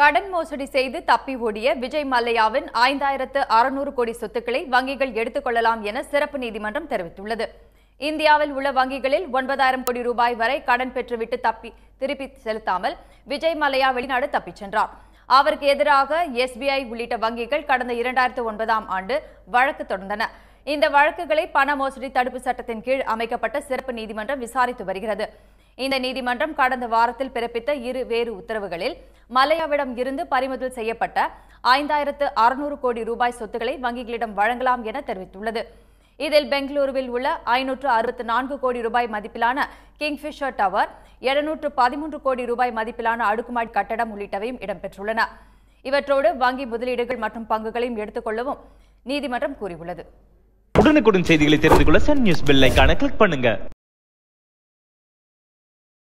கடன் மோசடி செய்து தப்பி ஓடிய விஜய் மல்லையாவின் ஐந்தாயிரத்து அறுநூறு கோடி சொத்துக்களை வங்கிகள் எடுத்துக்கொள்ளலாம் என சிறப்பு நீதிமன்றம் தெரிவித்துள்ளது. இந்தியாவில் உள்ள வங்கிகளில் ஒன்பதாயிரம் கோடி ரூபாய் வரை கடன் பெற்றுவிட்டு தப்பி திருப்பி செலுத்தாமல் விஜய் மல்லையா வெளிநாடு தப்பிச் சென்றார். அவருக்கு எதிராக எஸ்பிஐ உள்ளிட்ட வங்கிகள் கடந்த இரண்டாயிரத்து ஒன்பதாம் ஆண்டு வழக்கு தொடர்ந்தன. இந்த வழக்குகளை பண மோசடி தடுப்பு சட்டத்தின் கீழ் அமைக்கப்பட்ட சிறப்பு நீதிமன்றம் விசாரித்து வருகிறது. இந்த நீதிமன்றம் கடந்த வாரத்தில் பிறப்பித்த இரு வேறு உத்தரவுகளில் மலையாவிடம் இருந்து பறிமுதல் செய்யப்பட்ட ஐந்தாயிரத்து அறுநூறு கோடி ரூபாய் சொத்துக்களை வங்கிகளிடம் வழங்கலாம் என தெரிவித்துள்ளது. இதில் பெங்களூருவில் உள்ள ஐநூற்று அறுபத்தி நான்கு கோடி ரூபாய் மதிப்பிலான கிங்ஃபிஷர் டவர் எழுநூற்று பதிமூன்று கோடி ரூபாய் மதிப்பிலான அடுக்குமாடி கட்டடம் உள்ளிட்டவையும் இடம்பெற்றுள்ளன. இவற்றோடு வங்கி முதலீடுகள் மற்றும் பங்குகளையும் எடுத்துக்கொள்ளவும் நீதிமன்றம் கூறியுள்ளது. உடனுக்குடன் செய்திகளை தெரிந்து கொள்ள சன் நியூஸ் பெல் ஐக்கான கிளிக் பண்ணுங்க.